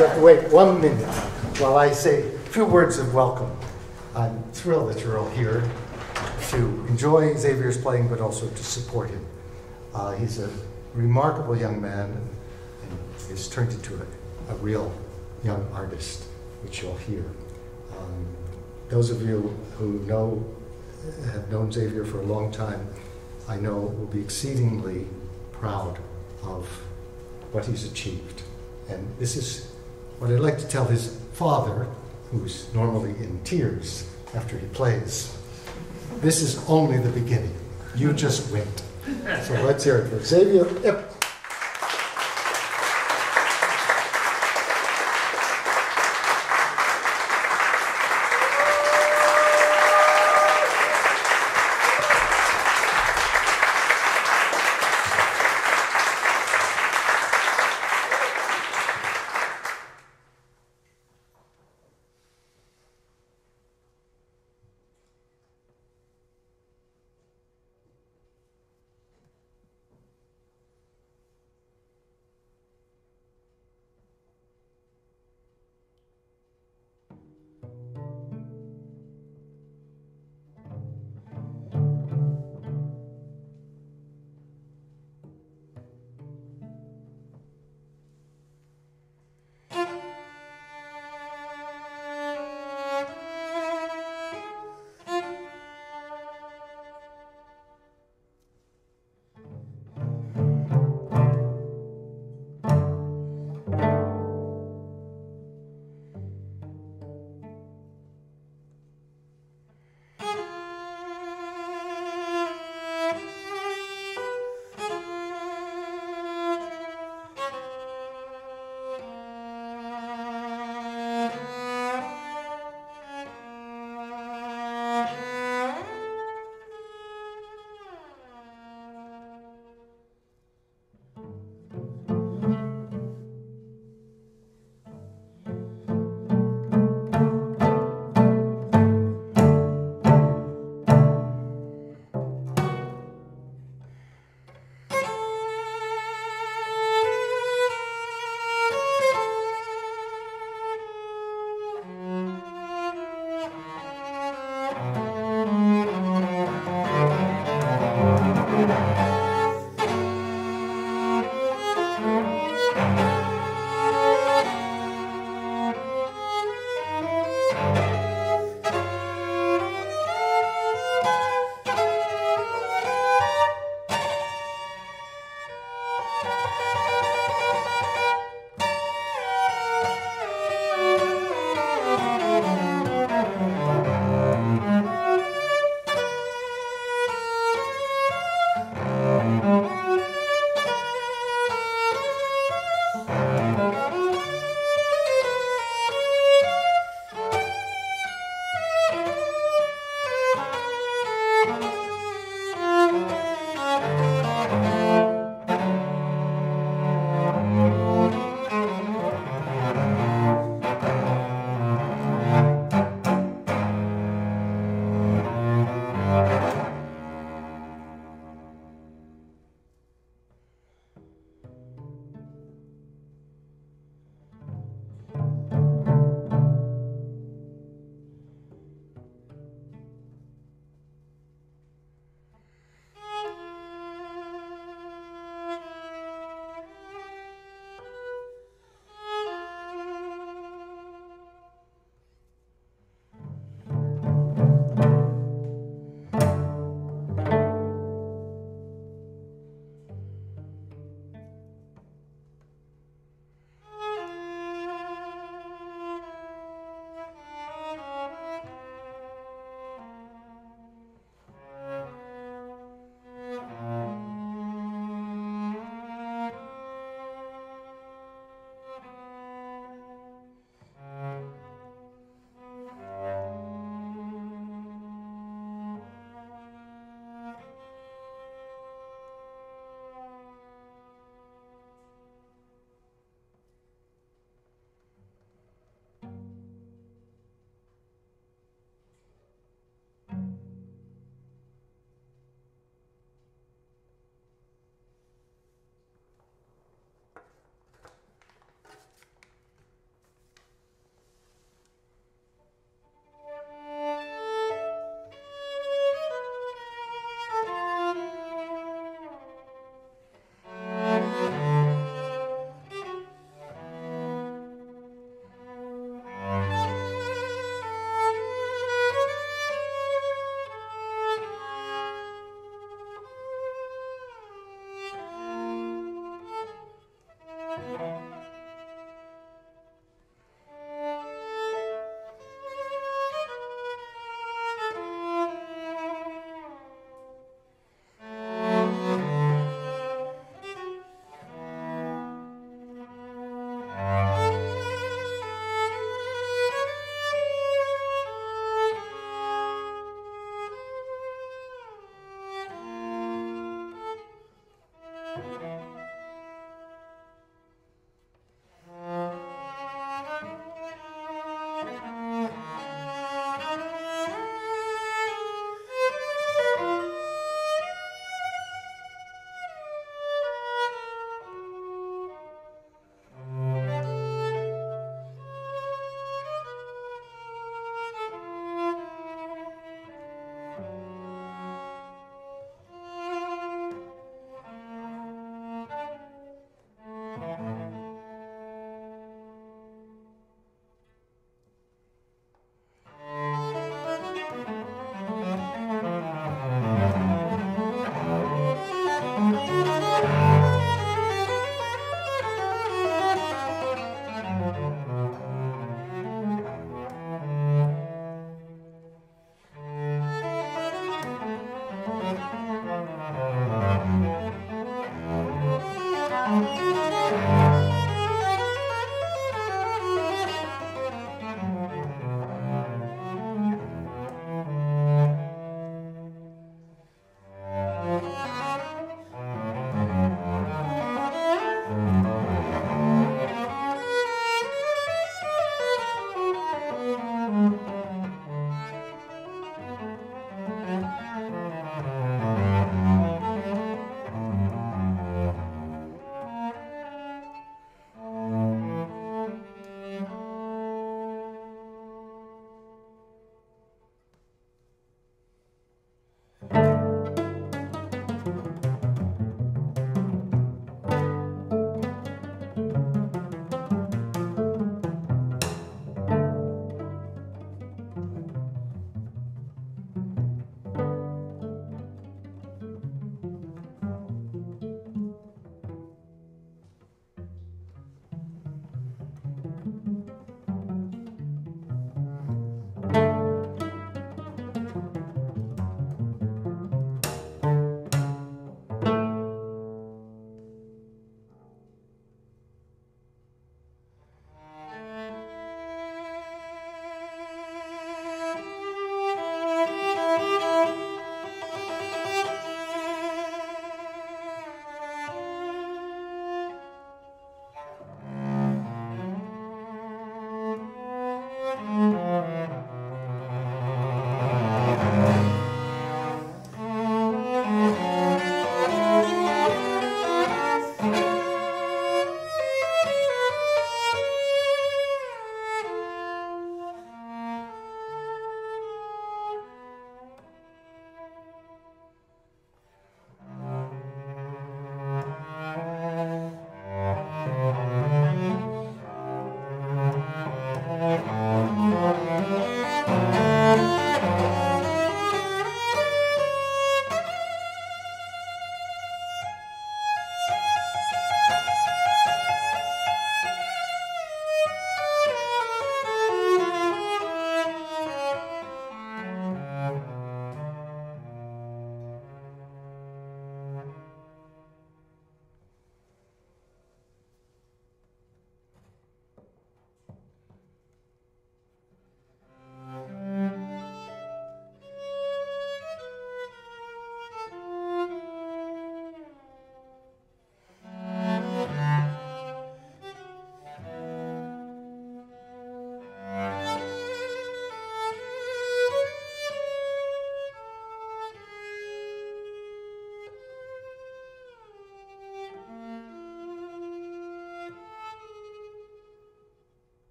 you have to wait one minute while I say a few words of welcome. I'm thrilled that you're all here to enjoy Xavier's playing, but also to support him. Uh, he's a remarkable young man and has turned into a, a real young artist, which you'll hear. Um, those of you who know, have known Xavier for a long time, I know will be exceedingly proud of what he's achieved. And this is what I'd like to tell his father, who's normally in tears after he plays. This is only the beginning. You just went. So let's hear it for Xavier.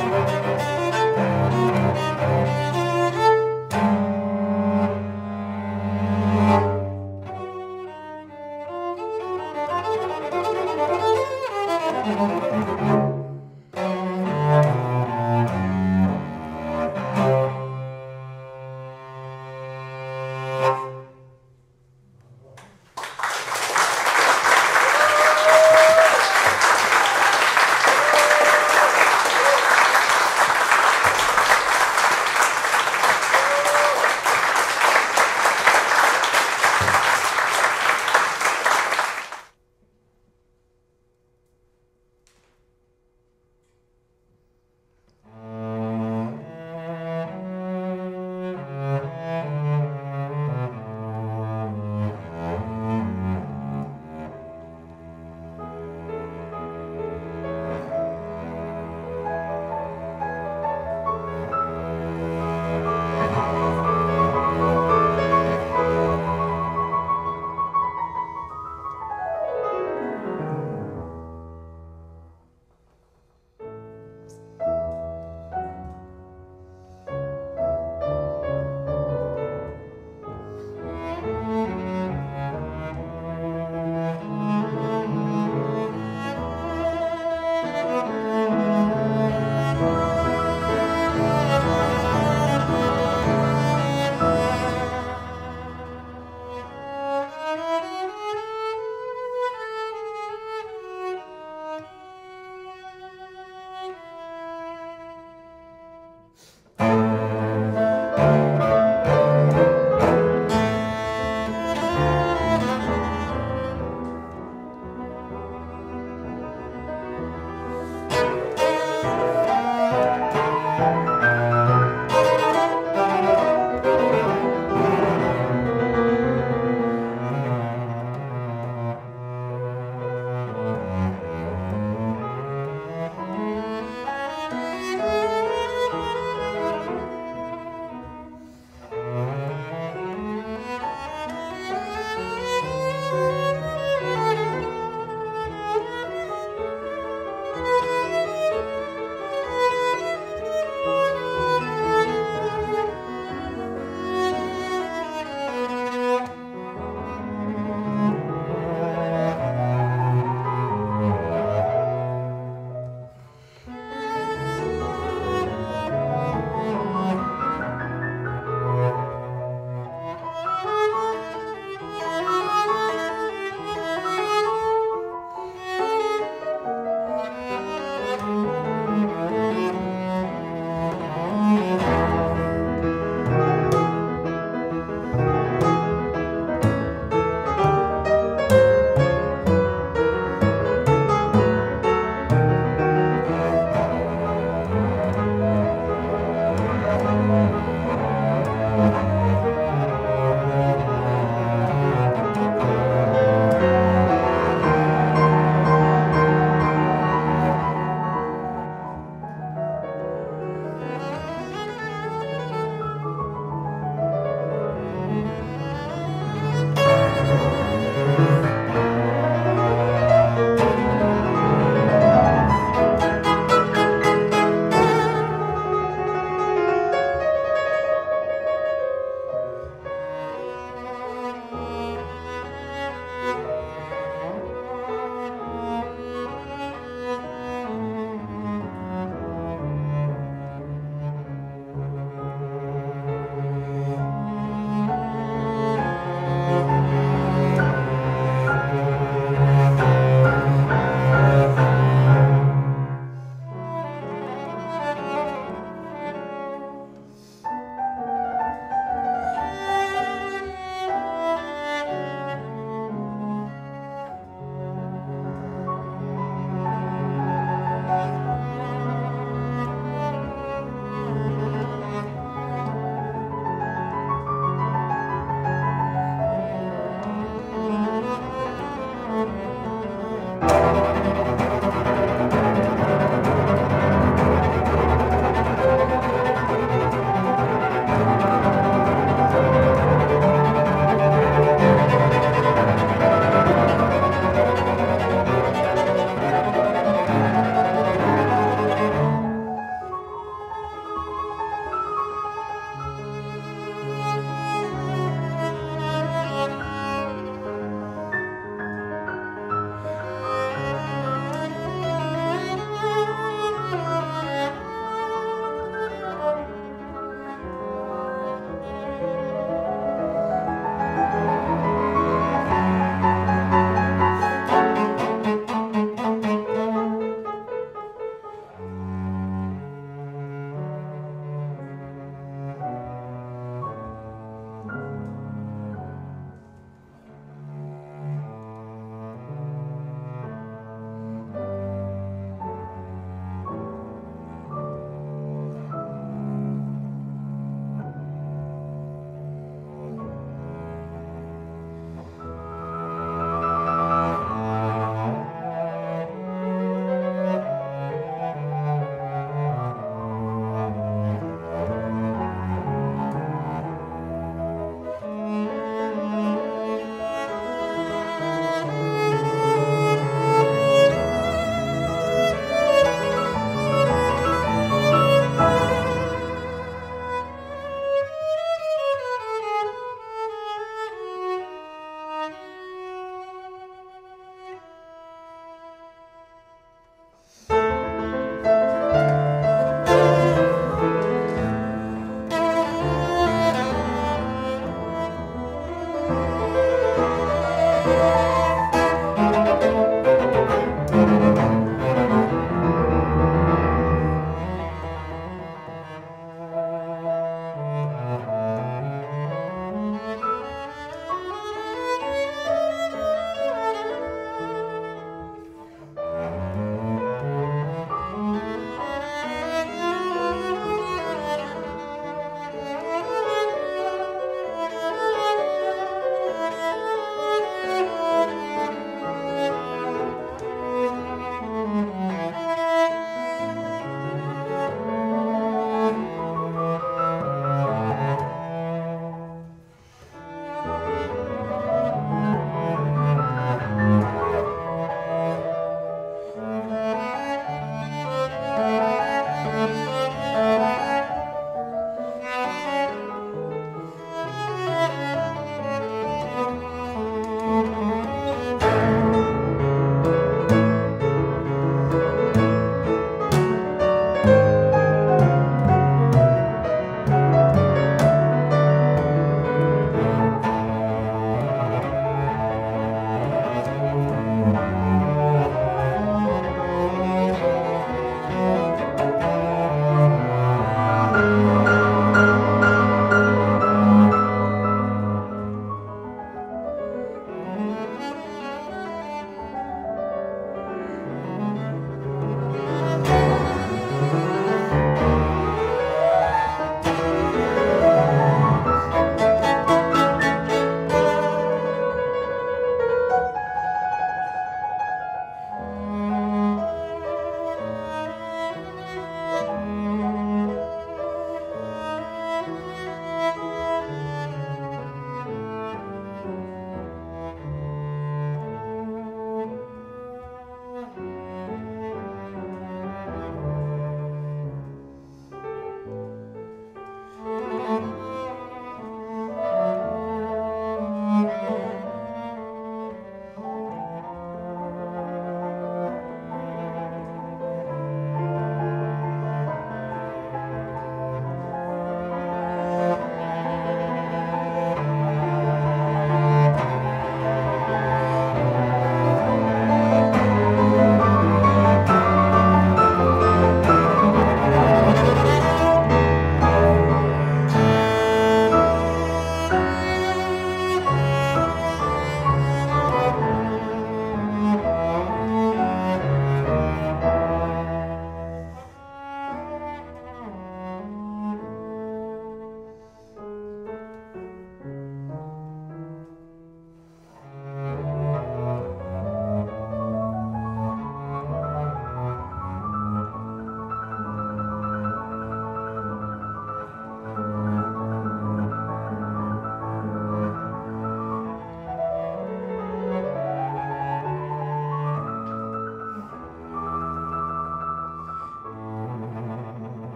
Thank